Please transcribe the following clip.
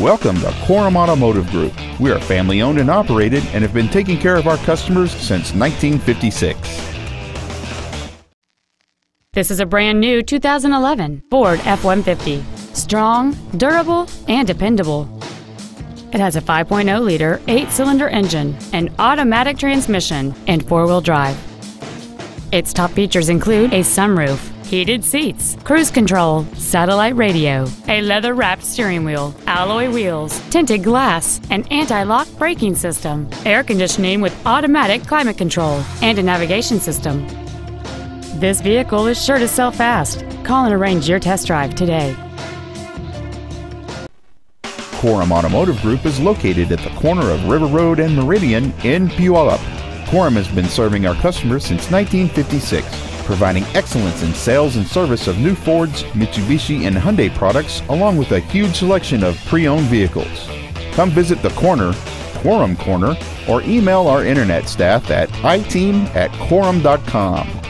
Welcome to Korum Automotive Group. We are family owned and operated and have been taking care of our customers since 1956. This is a brand new 2011 Ford F-150. Strong, durable, and dependable. It has a 5.0 liter, 8 cylinder engine, an automatic transmission, and four wheel drive. Its top features include a sunroof, heated seats, cruise control, satellite radio, a leather wrapped steering wheel, alloy wheels, tinted glass, an anti lock braking system, air conditioning with automatic climate control, and a navigation system. This vehicle is sure to sell fast. Call and arrange your test drive today. Korum Automotive Group is located at the corner of River Road and Meridian in Puyallup. Korum has been serving our customers since 1956, providing excellence in sales and service of new Fords, Mitsubishi, and Hyundai products, along with a huge selection of pre-owned vehicles. Come visit the corner, Korum Corner, or email our internet staff at iteam at korum.com.